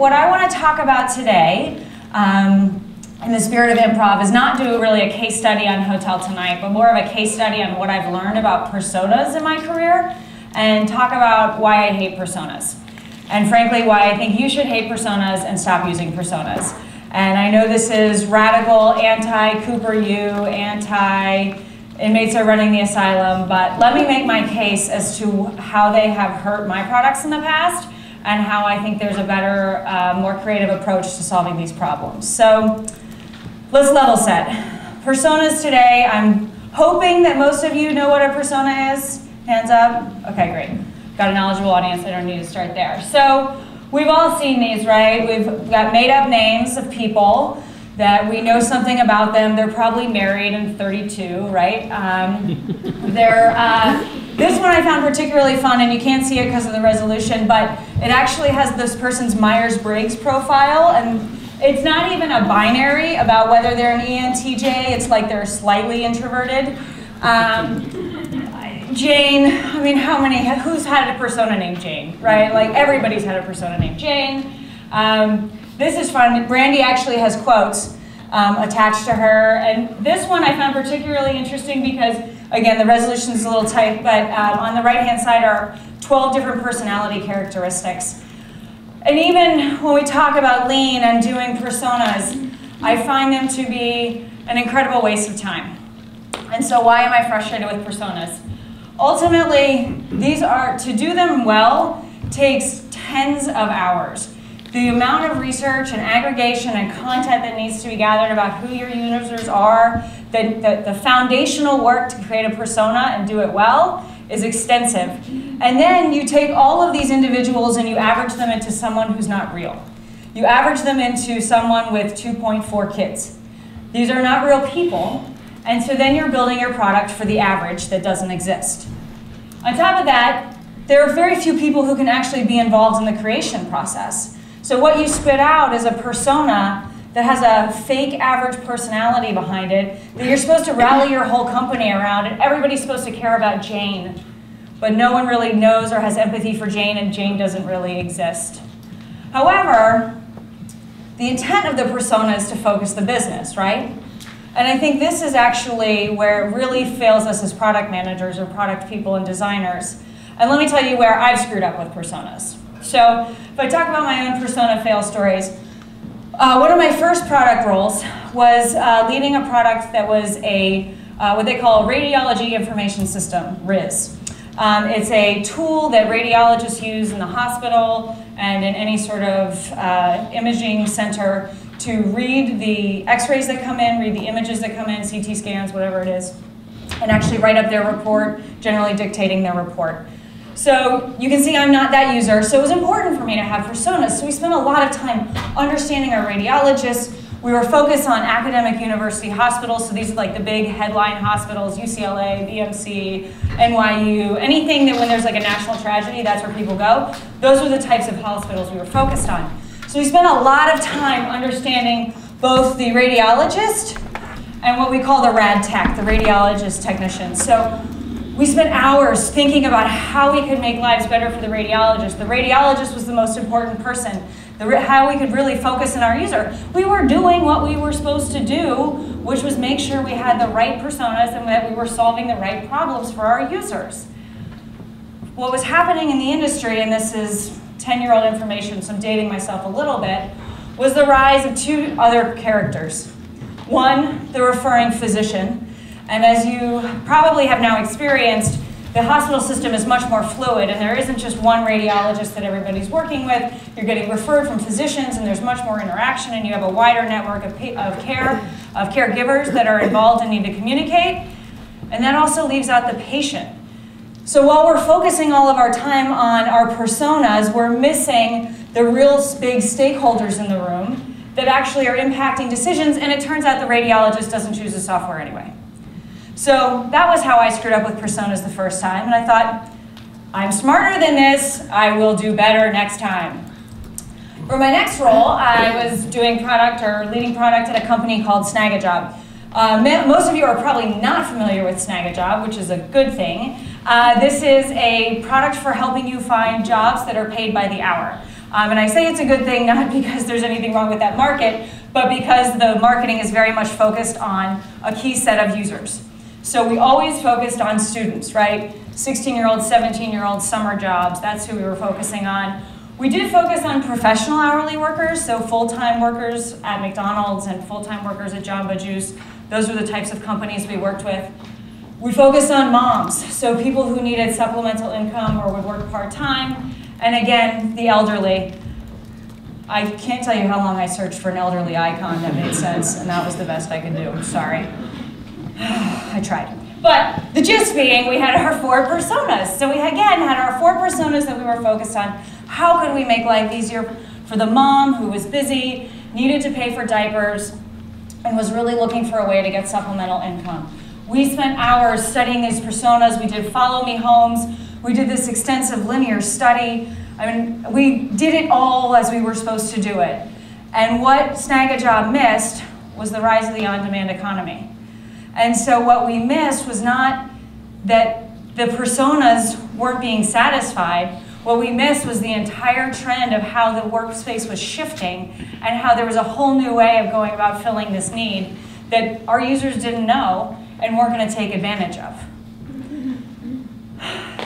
what I want to talk about today, um, in the spirit of improv, is not do really a case study on Hotel Tonight, but more of a case study on what I've learned about personas in my career and talk about why I hate personas. And frankly, why I think you should hate personas and stop using personas. And I know this is radical, anti-Cooper U, anti inmates are running the asylum, but let me make my case as to how they have hurt my products in the past and how I think there's a better, uh, more creative approach to solving these problems. So let's level set. Personas today, I'm hoping that most of you know what a persona is. Hands up. Okay, great. Got a knowledgeable audience, I don't need to start there. So we've all seen these, right? We've got made up names of people that we know something about them. They're probably married and 32, right? Um, they're, uh, this one I found particularly fun, and you can't see it because of the resolution, but it actually has this person's Myers-Briggs profile, and it's not even a binary about whether they're an ENTJ. It's like they're slightly introverted. Um, Jane, I mean, how many, who's had a persona named Jane, right? Like everybody's had a persona named Jane. Um, this is fun. Brandy actually has quotes um, attached to her. And this one I found particularly interesting because, again, the resolution is a little tight, but um, on the right-hand side are 12 different personality characteristics. And even when we talk about lean and doing personas, I find them to be an incredible waste of time. And so why am I frustrated with personas? Ultimately, these are, to do them well, takes tens of hours. The amount of research and aggregation and content that needs to be gathered about who your users are, the, the, the foundational work to create a persona and do it well is extensive. And then you take all of these individuals and you average them into someone who's not real. You average them into someone with 2.4 kids. These are not real people, and so then you're building your product for the average that doesn't exist. On top of that, there are very few people who can actually be involved in the creation process. So what you spit out is a persona that has a fake average personality behind it that you're supposed to rally your whole company around, and everybody's supposed to care about Jane. But no one really knows or has empathy for Jane, and Jane doesn't really exist. However, the intent of the persona is to focus the business, right? And I think this is actually where it really fails us as product managers or product people and designers. And let me tell you where I've screwed up with personas. So if I talk about my own persona fail stories, uh, one of my first product roles was uh, leading a product that was a uh, what they call a radiology information system, RIS. Um, it's a tool that radiologists use in the hospital and in any sort of uh, imaging center to read the x-rays that come in, read the images that come in, CT scans, whatever it is, and actually write up their report, generally dictating their report. So you can see I'm not that user, so it was important for me to have personas. So we spent a lot of time understanding our radiologists. We were focused on academic university hospitals, so these are like the big headline hospitals, UCLA, BMC, NYU, anything that when there's like a national tragedy, that's where people go. Those were the types of hospitals we were focused on. So we spent a lot of time understanding both the radiologist and what we call the rad tech, the radiologist technician. So we spent hours thinking about how we could make lives better for the radiologist. The radiologist was the most important person. The, how we could really focus on our user. We were doing what we were supposed to do, which was make sure we had the right personas and that we were solving the right problems for our users. What was happening in the industry, and this is 10-year-old information, so I'm dating myself a little bit, was the rise of two other characters. One, the referring physician, and as you probably have now experienced, the hospital system is much more fluid and there isn't just one radiologist that everybody's working with. You're getting referred from physicians and there's much more interaction and you have a wider network of, of care, of caregivers that are involved and need to communicate. And that also leaves out the patient. So while we're focusing all of our time on our personas, we're missing the real big stakeholders in the room that actually are impacting decisions, and it turns out the radiologist doesn't choose the software anyway. So that was how I screwed up with personas the first time, and I thought, I'm smarter than this, I will do better next time. For my next role, I was doing product or leading product at a company called Snagajob. Uh, most of you are probably not familiar with Snagajob, which is a good thing. Uh, this is a product for helping you find jobs that are paid by the hour. Um, and I say it's a good thing not because there's anything wrong with that market, but because the marketing is very much focused on a key set of users. So we always focused on students, right? 16-year-olds, 17-year-olds, summer jobs, that's who we were focusing on. We did focus on professional hourly workers, so full-time workers at McDonald's and full-time workers at Jamba Juice. Those were the types of companies we worked with. We focused on moms, so people who needed supplemental income or would work part-time. And again, the elderly. I can't tell you how long I searched for an elderly icon that made sense, and that was the best I could do. Sorry. I tried. But the gist being, we had our four personas. So we again had our four personas that we were focused on. How could we make life easier for the mom who was busy, needed to pay for diapers, and was really looking for a way to get supplemental income? We spent hours studying these personas. We did follow me homes. We did this extensive linear study. I mean, we did it all as we were supposed to do it. And what Snagajob missed was the rise of the on-demand economy. And so what we missed was not that the personas weren't being satisfied. What we missed was the entire trend of how the workspace was shifting and how there was a whole new way of going about filling this need that our users didn't know and weren't going to take advantage of.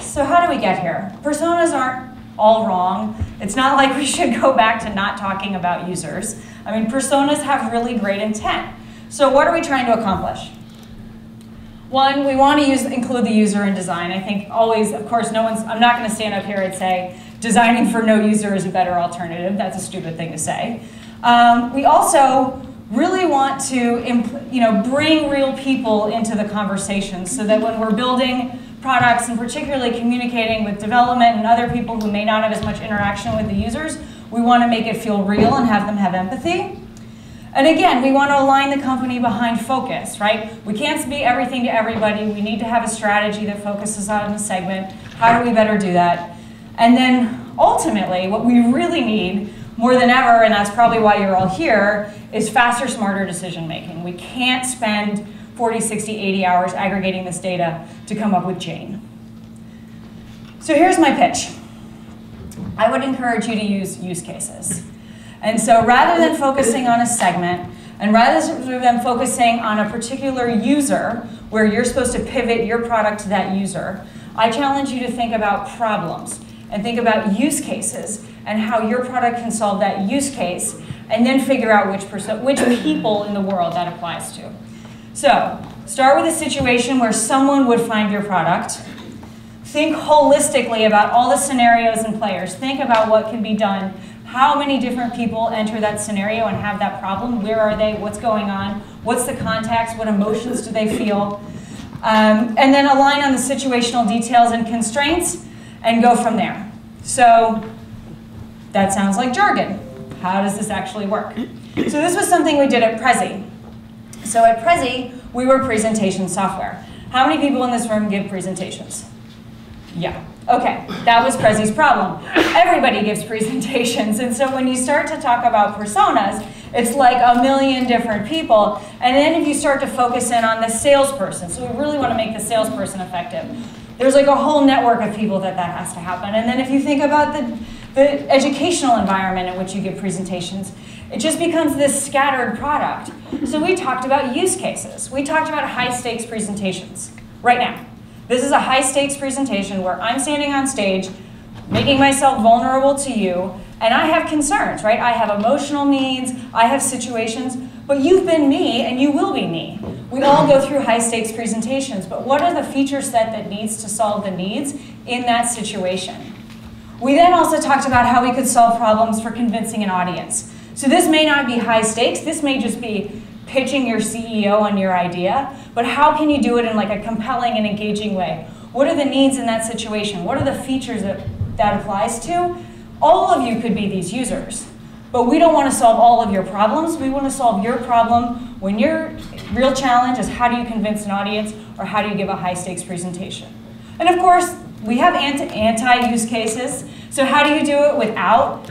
So how do we get here? Personas aren't all wrong. It's not like we should go back to not talking about users. I mean, personas have really great intent. So what are we trying to accomplish? One, we want to use, include the user in design. I think always, of course, no one's, I'm not going to stand up here and say designing for no user is a better alternative. That's a stupid thing to say. Um, we also really want to you know, bring real people into the conversation so that when we're building products and particularly communicating with development and other people who may not have as much interaction with the users, we want to make it feel real and have them have empathy. And again, we want to align the company behind focus, right? We can't be everything to everybody. We need to have a strategy that focuses on the segment. How do we better do that? And then ultimately, what we really need more than ever, and that's probably why you're all here, is faster, smarter decision making. We can't spend 40, 60, 80 hours aggregating this data to come up with Jane. So here's my pitch. I would encourage you to use use cases. And so rather than focusing on a segment, and rather than focusing on a particular user, where you're supposed to pivot your product to that user, I challenge you to think about problems and think about use cases and how your product can solve that use case, and then figure out which, which people in the world that applies to. So, start with a situation where someone would find your product. Think holistically about all the scenarios and players. Think about what can be done how many different people enter that scenario and have that problem? Where are they? What's going on? What's the context? What emotions do they feel? Um, and then align on the situational details and constraints and go from there. So that sounds like jargon. How does this actually work? So this was something we did at Prezi. So at Prezi, we were presentation software. How many people in this room give presentations? Yeah, Okay, that was Prezi's problem. Everybody gives presentations, and so when you start to talk about personas, it's like a million different people, and then if you start to focus in on the salesperson, so we really want to make the salesperson effective, there's like a whole network of people that that has to happen. And then if you think about the, the educational environment in which you give presentations, it just becomes this scattered product. So we talked about use cases. We talked about high stakes presentations right now. This is a high stakes presentation where I'm standing on stage, making myself vulnerable to you, and I have concerns, right? I have emotional needs, I have situations, but you've been me and you will be me. We all go through high stakes presentations, but what are the feature set that needs to solve the needs in that situation? We then also talked about how we could solve problems for convincing an audience. So this may not be high stakes, this may just be pitching your CEO on your idea, but how can you do it in like a compelling and engaging way? What are the needs in that situation? What are the features that that applies to? All of you could be these users, but we don't want to solve all of your problems. We want to solve your problem when your real challenge is how do you convince an audience or how do you give a high stakes presentation? And of course, we have anti-use cases. So how do you do it without?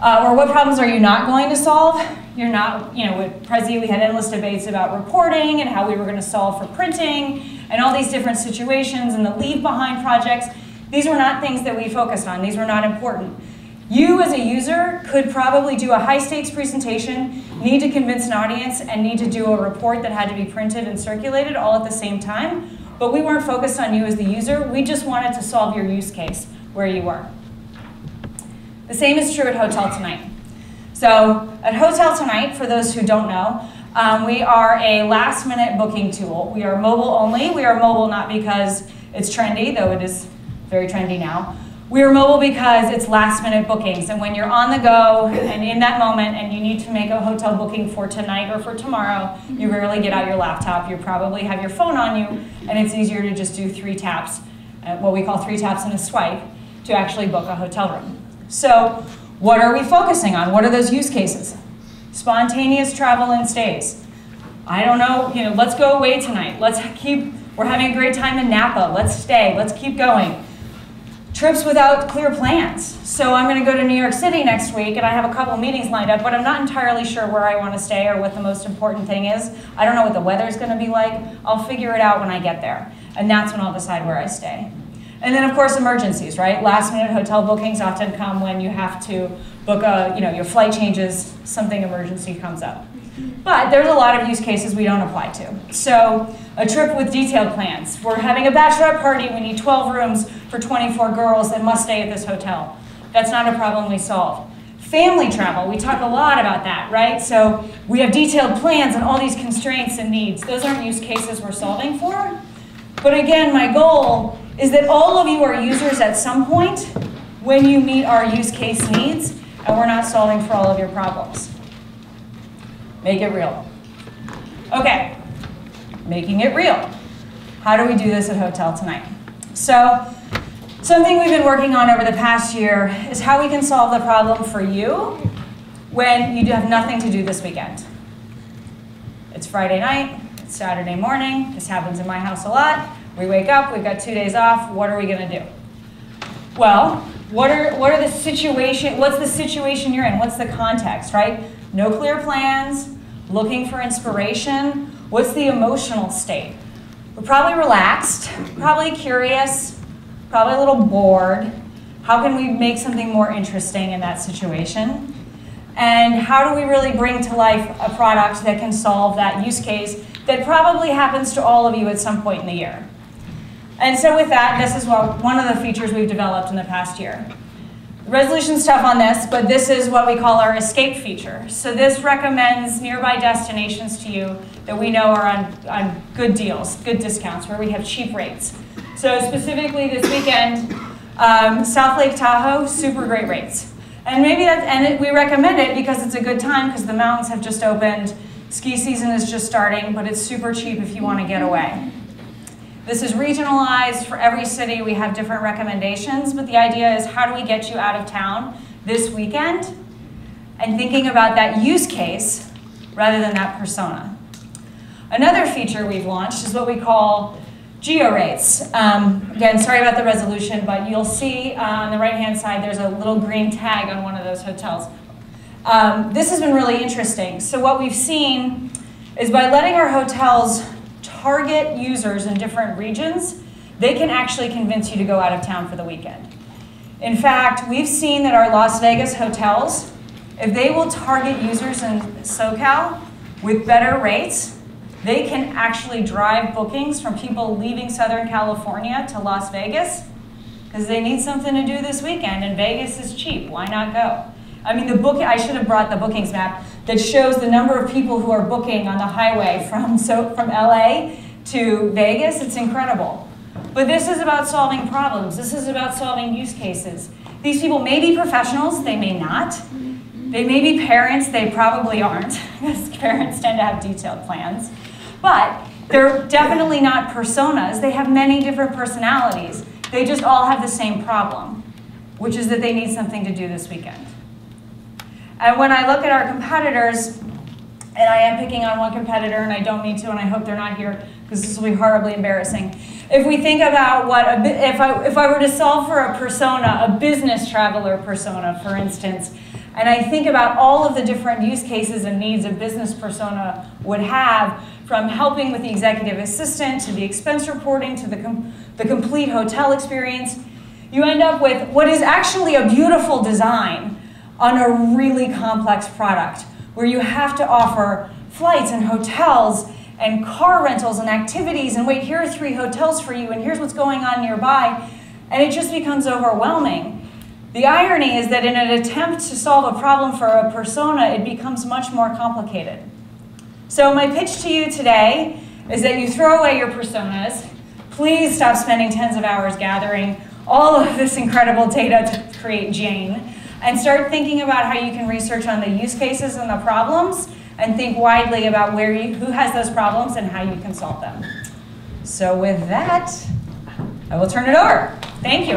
Uh, or what problems are you not going to solve? You're not, you know, with Prezi we had endless debates about reporting and how we were going to solve for printing and all these different situations and the leave behind projects. These were not things that we focused on. These were not important. You as a user could probably do a high stakes presentation, need to convince an audience, and need to do a report that had to be printed and circulated all at the same time. But we weren't focused on you as the user. We just wanted to solve your use case where you were. The same is true at Hotel Tonight. So at Hotel Tonight, for those who don't know, um, we are a last minute booking tool. We are mobile only. We are mobile not because it's trendy, though it is very trendy now. We are mobile because it's last minute bookings. And when you're on the go and in that moment and you need to make a hotel booking for tonight or for tomorrow, you rarely get out your laptop. You probably have your phone on you and it's easier to just do three taps, uh, what we call three taps and a swipe, to actually book a hotel room. So what are we focusing on? What are those use cases? Spontaneous travel and stays. I don't know, you know, let's go away tonight. Let's keep, we're having a great time in Napa. Let's stay, let's keep going trips without clear plans. So I'm going to go to New York City next week and I have a couple meetings lined up, but I'm not entirely sure where I want to stay or what the most important thing is. I don't know what the weather's going to be like. I'll figure it out when I get there. And that's when I'll decide where I stay. And then of course emergencies, right? Last minute hotel bookings often come when you have to book a, you know, your flight changes, something emergency comes up. But there's a lot of use cases we don't apply to. So a trip with detailed plans. We're having a bachelorette party, we need 12 rooms for 24 girls that must stay at this hotel. That's not a problem we solve. Family travel, we talk a lot about that, right? So we have detailed plans and all these constraints and needs. Those aren't use cases we're solving for. But again, my goal is that all of you are users at some point when you meet our use case needs, and we're not solving for all of your problems. Make it real. Okay, making it real. How do we do this at Hotel Tonight? So, something we've been working on over the past year is how we can solve the problem for you when you do have nothing to do this weekend. It's Friday night, it's Saturday morning, this happens in my house a lot. We wake up, we've got two days off, what are we gonna do? Well, what are, what are the situation, what's the situation you're in? What's the context, right? No clear plans, looking for inspiration. What's the emotional state? We're probably relaxed, probably curious, probably a little bored. How can we make something more interesting in that situation? And how do we really bring to life a product that can solve that use case that probably happens to all of you at some point in the year? And so with that, this is what, one of the features we've developed in the past year. Resolution's tough on this, but this is what we call our escape feature. So this recommends nearby destinations to you that we know are on, on good deals, good discounts, where we have cheap rates. So specifically this weekend, um, South Lake Tahoe, super great rates. And maybe that's, and it, we recommend it because it's a good time because the mountains have just opened, ski season is just starting, but it's super cheap if you want to get away. This is regionalized for every city. We have different recommendations, but the idea is how do we get you out of town this weekend and thinking about that use case rather than that persona. Another feature we've launched is what we call geo rates. Um, again, sorry about the resolution, but you'll see on the right-hand side there's a little green tag on one of those hotels. Um, this has been really interesting. So what we've seen is by letting our hotels target users in different regions, they can actually convince you to go out of town for the weekend. In fact, we've seen that our Las Vegas hotels, if they will target users in SoCal with better rates, they can actually drive bookings from people leaving Southern California to Las Vegas because they need something to do this weekend and Vegas is cheap. Why not go? I mean, the book, I should have brought the bookings map that shows the number of people who are booking on the highway from, so, from LA to Vegas. It's incredible. But this is about solving problems. This is about solving use cases. These people may be professionals, they may not. They may be parents, they probably aren't, because parents tend to have detailed plans. But they're definitely not personas. They have many different personalities. They just all have the same problem, which is that they need something to do this weekend. And when I look at our competitors, and I am picking on one competitor, and I don't need to, and I hope they're not here, because this will be horribly embarrassing. If we think about what, a, if, I, if I were to solve for a persona, a business traveler persona, for instance, and I think about all of the different use cases and needs a business persona would have, from helping with the executive assistant, to the expense reporting, to the, com the complete hotel experience, you end up with what is actually a beautiful design on a really complex product where you have to offer flights and hotels and car rentals and activities and wait, here are three hotels for you and here's what's going on nearby. And it just becomes overwhelming. The irony is that in an attempt to solve a problem for a persona, it becomes much more complicated. So my pitch to you today is that you throw away your personas. Please stop spending tens of hours gathering all of this incredible data to create Jane and start thinking about how you can research on the use cases and the problems and think widely about where you, who has those problems and how you can solve them. So with that, I will turn it over. Thank you.